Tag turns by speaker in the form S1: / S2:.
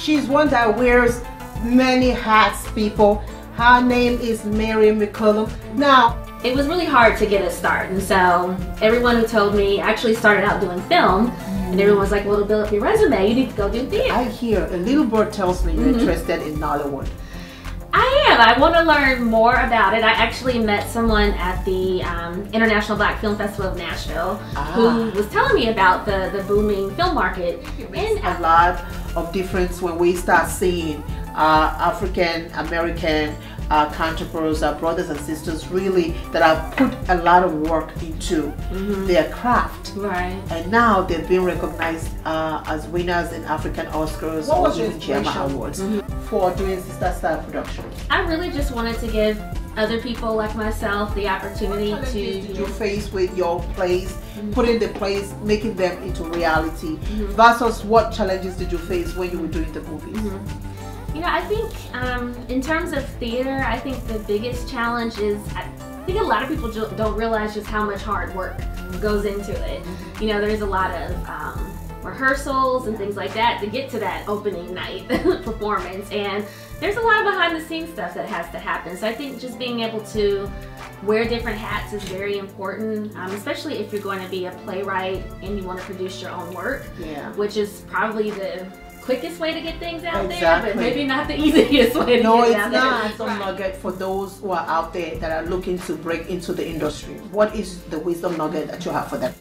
S1: She's one that wears many hats, people. Her name is Mary McCallum. Now,
S2: it was really hard to get a start. And so everyone who told me actually started out doing film. And everyone was like, well, to build up your resume, you need to go do theater.
S1: I hear a little bird tells me you're
S2: Mhm.
S1: interested in Nollywood.
S2: I am. I want to learn more about it. I actually met someone at the um, International Black Film Festival of Nashville
S1: Ah.
S2: who was telling me about the, the booming film market. And
S1: a lot of difference when we start seeing uh, African American uh, contemporaries, our brothers and sisters, really that have put a lot of work into mm-hmm. their craft.
S2: right.
S1: And now they're being recognized uh, as winners in African Oscars
S3: What
S1: or
S3: was your
S1: even Gemma
S3: inspiration?
S1: Awards mm-hmm. for doing Sister Style production.
S2: I really just wanted to give other people like myself the opportunity
S1: Did you
S2: to.
S1: face with your plays, mm-hmm. putting the plays, making them into reality, versus what challenges did you face when you were doing the movies?
S2: You know, I think um, in terms of theater, I think the biggest challenge is I think a lot of people ju- don't realize just how much hard work goes into it. You know, there's a lot of um, rehearsals and things like that to get to that opening night performance, and there's a lot of behind the scenes stuff that has to happen. So I think just being able to wear different hats is very important, um, especially if you're going to be a playwright and you want to produce your own work
S1: Yeah.
S2: which is probably the quickest way to get things out there, but maybe not the easiest way to
S1: No,
S2: get
S1: it's
S2: out
S1: not.
S2: there.
S1: Wisdom nugget for those who are out there that are looking to break into the industry. What is the wisdom nugget that you have for them?